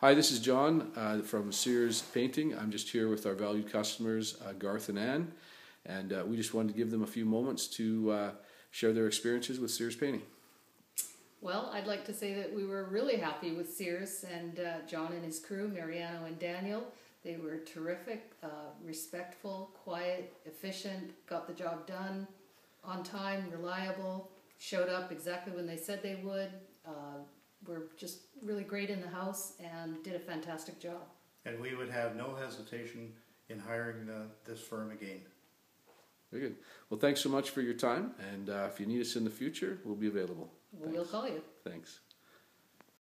Hi, this is John uh, from Sears Painting. I'm just here with our valued customers, uh, Garth and Ann, and uh, we just wanted to give them a few moments to uh, share their experiences with Sears Painting. Well, I'd like to say that we were really happy with Sears and uh, John and his crew, Mariano and Daniel. They were terrific, uh, respectful, quiet, efficient, got the job done on time, reliable, showed up exactly when they said they would. Were just really great in the house and did a fantastic job. And we would have no hesitation in hiring the, this firm again. Very good. Well, thanks so much for your time, and uh, if you need us in the future, we'll be available. We'll call you. Thanks.